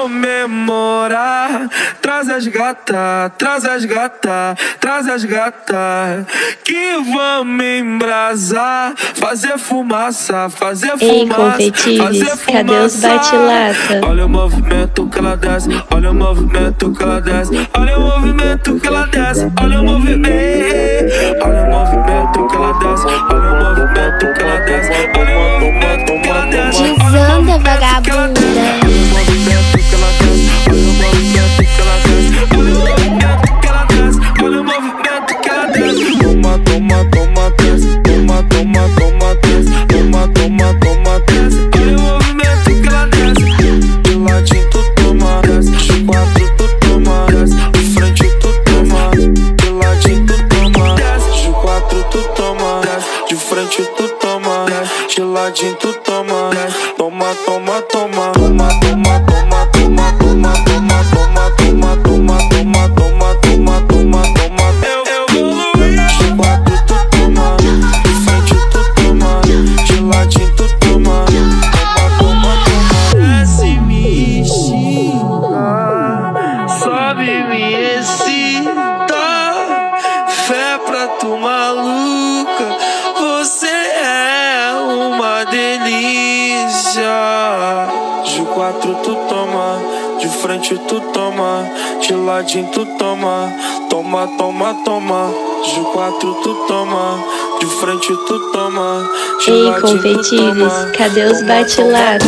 comemorar. Traz as gata, traz as gata, traz as gata. Que vamos embrasar, fazer fumaça, fazer Ei, fumaça. confetires, fazer cadê os fumaça. bate-lata? Olha o movimento que ela desce, olha o movimento que ela desce, olha o movimento que ela desce, olha o movimento. Frente tu toma. De ladinho tu toma. Toma, toma, toma. Toma, toma, toma, toma, toma, toma, toma, toma, toma, toma, toma, toma, toma, toma. Eu. De quatro tu toma. De frente tu toma. De ladinho tu toma. Toma, toma, toma. Desce, me. Sobe, me excita. Fé pra tu maluca. Quatro tu toma, de frente tu toma, de ladinho tu toma, toma, toma, toma. De quatro tu toma, de frente tu toma, de Ei, toma, cadê os bate-lata?